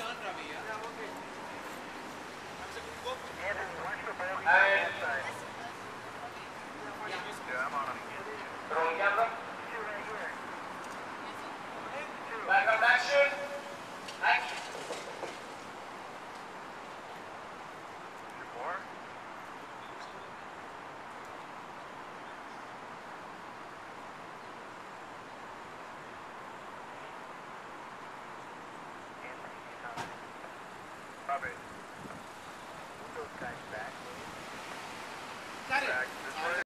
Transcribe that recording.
turn, Ravi. Yeah? Got it.